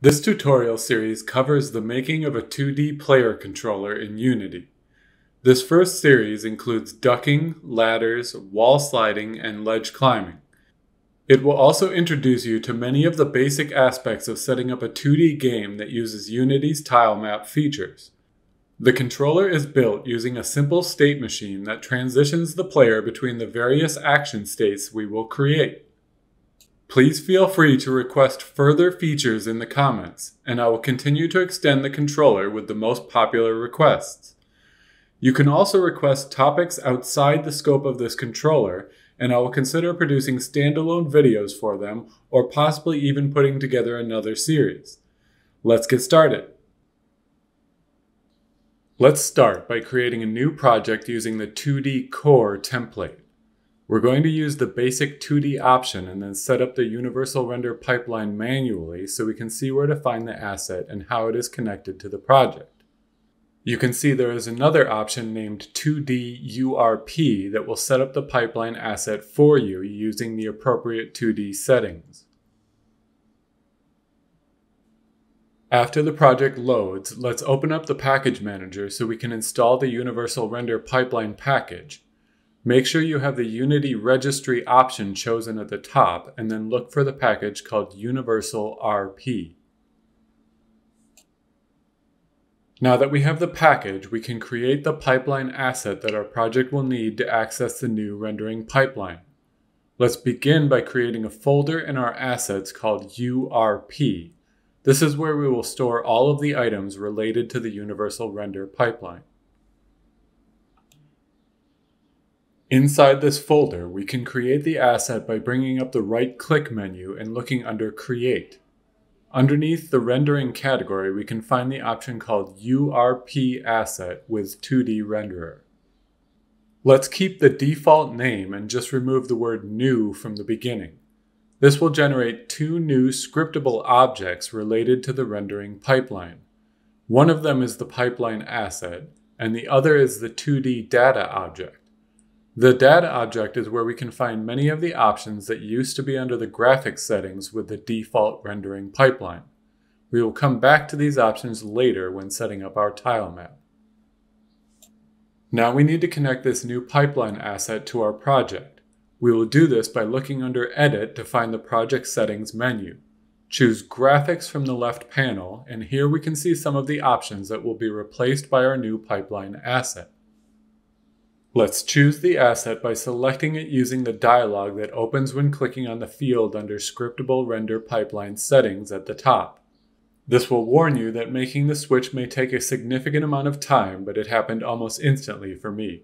This tutorial series covers the making of a 2D player controller in Unity. This first series includes ducking, ladders, wall sliding, and ledge climbing. It will also introduce you to many of the basic aspects of setting up a 2D game that uses Unity's tile map features. The controller is built using a simple state machine that transitions the player between the various action states we will create. Please feel free to request further features in the comments, and I will continue to extend the controller with the most popular requests. You can also request topics outside the scope of this controller, and I will consider producing standalone videos for them or possibly even putting together another series. Let's get started. Let's start by creating a new project using the 2D Core template. We're going to use the basic 2D option and then set up the universal render pipeline manually so we can see where to find the asset and how it is connected to the project. You can see there is another option named 2D URP that will set up the pipeline asset for you using the appropriate 2D settings. After the project loads, let's open up the package manager so we can install the universal render pipeline package Make sure you have the Unity registry option chosen at the top and then look for the package called Universal RP. Now that we have the package, we can create the pipeline asset that our project will need to access the new rendering pipeline. Let's begin by creating a folder in our assets called URP. This is where we will store all of the items related to the Universal Render pipeline. Inside this folder, we can create the asset by bringing up the right-click menu and looking under Create. Underneath the rendering category, we can find the option called URP Asset with 2D Renderer. Let's keep the default name and just remove the word new from the beginning. This will generate two new scriptable objects related to the rendering pipeline. One of them is the pipeline asset, and the other is the 2D data object. The data object is where we can find many of the options that used to be under the graphics settings with the default rendering pipeline. We will come back to these options later when setting up our tile map. Now we need to connect this new pipeline asset to our project. We will do this by looking under Edit to find the Project Settings menu. Choose Graphics from the left panel, and here we can see some of the options that will be replaced by our new pipeline asset. Let's choose the asset by selecting it using the dialog that opens when clicking on the field under Scriptable Render Pipeline Settings at the top. This will warn you that making the switch may take a significant amount of time, but it happened almost instantly for me.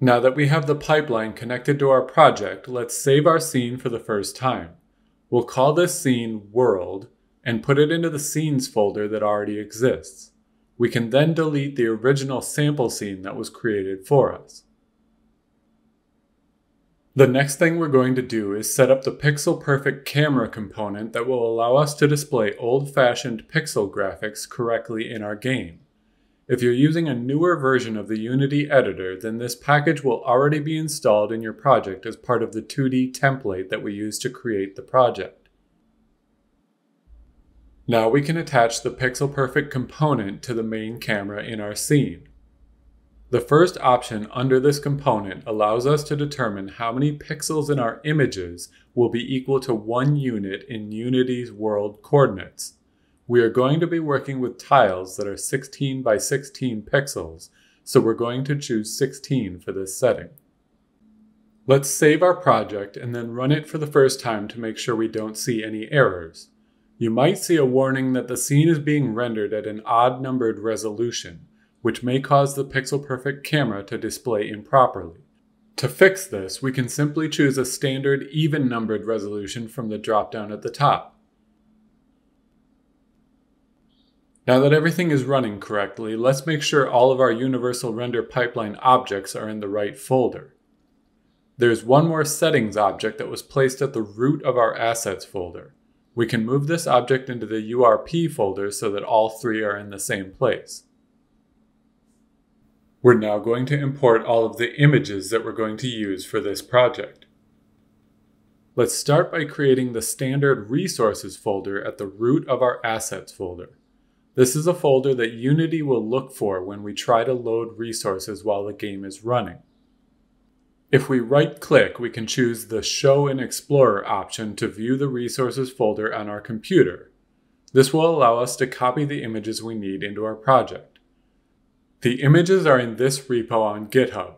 Now that we have the pipeline connected to our project, let's save our scene for the first time. We'll call this scene World and put it into the Scenes folder that already exists. We can then delete the original sample scene that was created for us. The next thing we're going to do is set up the Pixel Perfect camera component that will allow us to display old-fashioned pixel graphics correctly in our game. If you're using a newer version of the Unity editor, then this package will already be installed in your project as part of the 2D template that we use to create the project. Now we can attach the Pixel Perfect component to the main camera in our scene. The first option under this component allows us to determine how many pixels in our images will be equal to one unit in Unity's world coordinates. We are going to be working with tiles that are 16 by 16 pixels, so we're going to choose 16 for this setting. Let's save our project and then run it for the first time to make sure we don't see any errors you might see a warning that the scene is being rendered at an odd numbered resolution, which may cause the Pixel Perfect camera to display improperly. To fix this, we can simply choose a standard even numbered resolution from the dropdown at the top. Now that everything is running correctly, let's make sure all of our Universal Render Pipeline objects are in the right folder. There's one more settings object that was placed at the root of our assets folder. We can move this object into the URP folder so that all three are in the same place. We're now going to import all of the images that we're going to use for this project. Let's start by creating the standard resources folder at the root of our assets folder. This is a folder that Unity will look for when we try to load resources while the game is running. If we right click, we can choose the Show in Explorer option to view the resources folder on our computer. This will allow us to copy the images we need into our project. The images are in this repo on GitHub.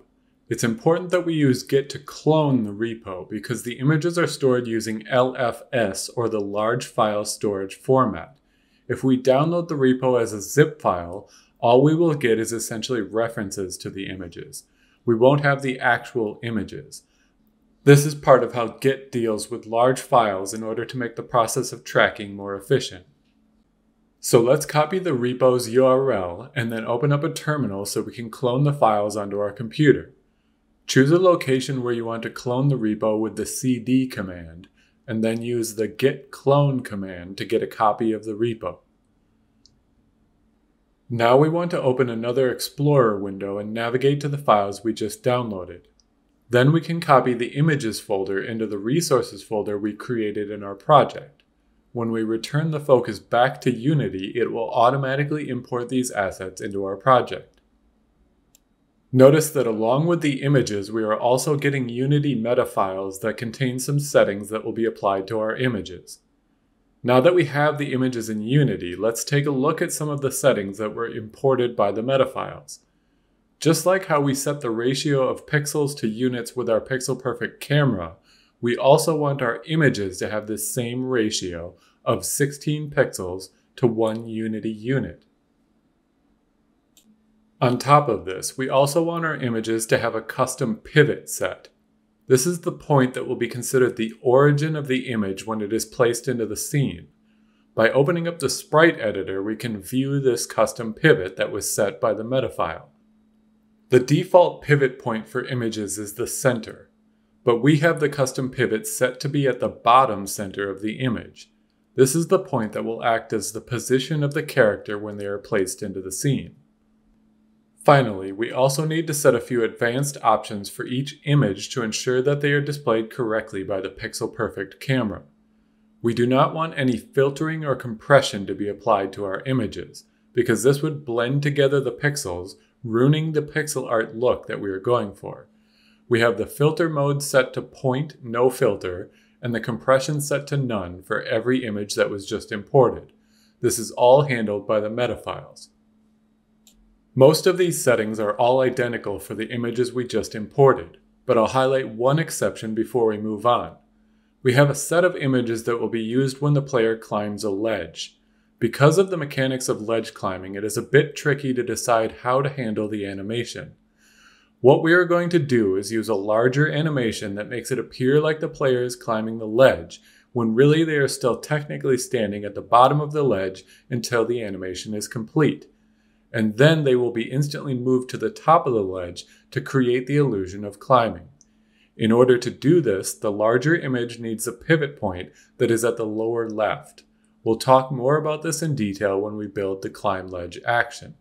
It's important that we use Git to clone the repo because the images are stored using LFS or the large file storage format. If we download the repo as a zip file, all we will get is essentially references to the images. We won't have the actual images. This is part of how Git deals with large files in order to make the process of tracking more efficient. So let's copy the repo's URL and then open up a terminal so we can clone the files onto our computer. Choose a location where you want to clone the repo with the cd command, and then use the git clone command to get a copy of the repo. Now we want to open another Explorer window and navigate to the files we just downloaded. Then we can copy the images folder into the resources folder we created in our project. When we return the focus back to Unity, it will automatically import these assets into our project. Notice that along with the images, we are also getting Unity meta files that contain some settings that will be applied to our images. Now that we have the images in Unity, let's take a look at some of the settings that were imported by the meta files. Just like how we set the ratio of pixels to units with our Pixel Perfect camera, we also want our images to have this same ratio of 16 pixels to one Unity unit. On top of this, we also want our images to have a custom pivot set. This is the point that will be considered the origin of the image when it is placed into the scene. By opening up the sprite editor, we can view this custom pivot that was set by the metafile. The default pivot point for images is the center, but we have the custom pivot set to be at the bottom center of the image. This is the point that will act as the position of the character when they are placed into the scene. Finally, we also need to set a few advanced options for each image to ensure that they are displayed correctly by the Pixel Perfect camera. We do not want any filtering or compression to be applied to our images, because this would blend together the pixels, ruining the pixel art look that we are going for. We have the filter mode set to point no filter, and the compression set to none for every image that was just imported. This is all handled by the metafiles. Most of these settings are all identical for the images we just imported, but I'll highlight one exception before we move on. We have a set of images that will be used when the player climbs a ledge. Because of the mechanics of ledge climbing, it is a bit tricky to decide how to handle the animation. What we are going to do is use a larger animation that makes it appear like the player is climbing the ledge, when really they are still technically standing at the bottom of the ledge until the animation is complete and then they will be instantly moved to the top of the ledge to create the illusion of climbing. In order to do this, the larger image needs a pivot point that is at the lower left. We'll talk more about this in detail when we build the climb ledge action.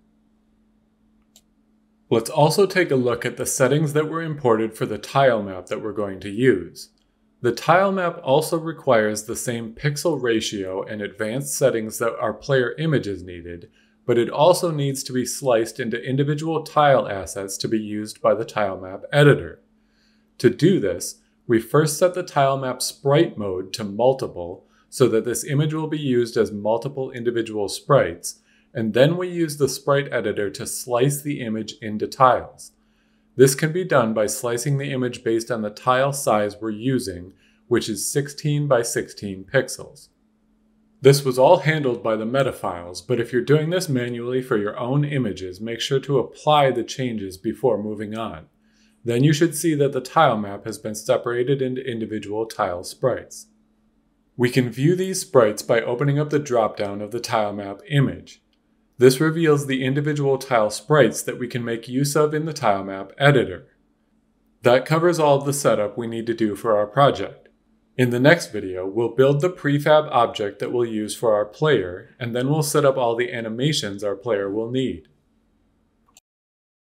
Let's also take a look at the settings that were imported for the tile map that we're going to use. The tile map also requires the same pixel ratio and advanced settings that our player images needed, but it also needs to be sliced into individual tile assets to be used by the tilemap editor. To do this, we first set the tilemap sprite mode to multiple so that this image will be used as multiple individual sprites, and then we use the sprite editor to slice the image into tiles. This can be done by slicing the image based on the tile size we're using, which is 16 by 16 pixels. This was all handled by the metafiles, but if you're doing this manually for your own images, make sure to apply the changes before moving on. Then you should see that the tile map has been separated into individual tile sprites. We can view these sprites by opening up the dropdown of the tile map image. This reveals the individual tile sprites that we can make use of in the tile map editor. That covers all of the setup we need to do for our project. In the next video, we'll build the prefab object that we'll use for our player, and then we'll set up all the animations our player will need.